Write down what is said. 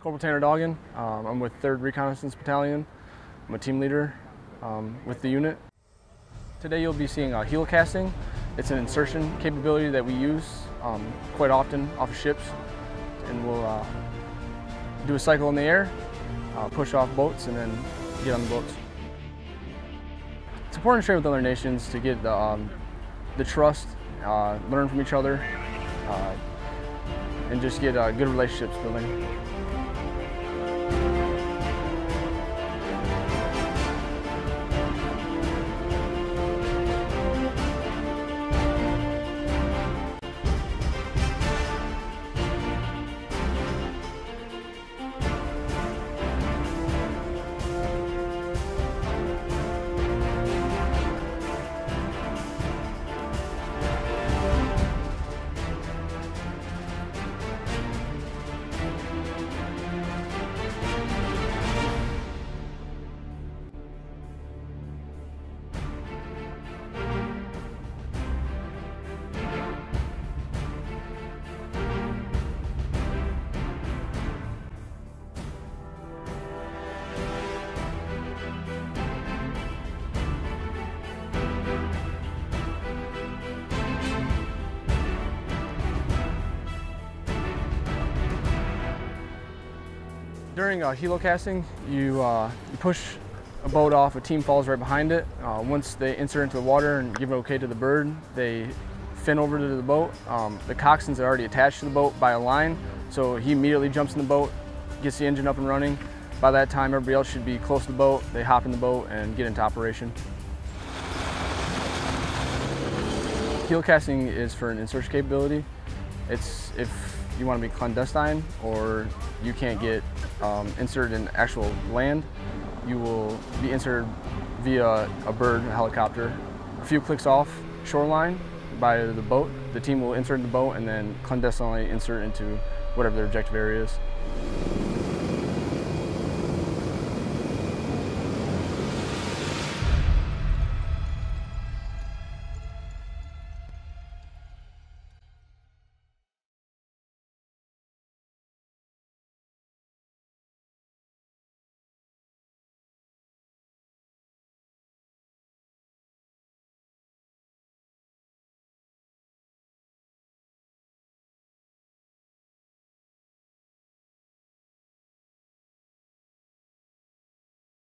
Corporal Tanner Doggan. Um, I'm with 3rd Reconnaissance Battalion. I'm a team leader um, with the unit. Today you'll be seeing uh, helo casting. It's an insertion capability that we use um, quite often off of ships and we'll uh, do a cycle in the air, uh, push off boats and then get on the boats. It's important to train with other nations to get the, um, the trust, uh, learn from each other, uh, and just get uh, good relationships building. During uh, helo casting, you, uh, you push a boat off, a team falls right behind it. Uh, once they insert into the water and give it okay to the bird, they fin over to the boat. Um, the coxswain's already attached to the boat by a line, so he immediately jumps in the boat, gets the engine up and running. By that time, everybody else should be close to the boat. They hop in the boat and get into operation. Helo casting is for an insertion capability. It's if you want to be clandestine or you can't get um, inserted in actual land, you will be inserted via a bird, a helicopter. A few clicks off shoreline by the boat, the team will insert in the boat and then clandestinely insert into whatever their objective area is.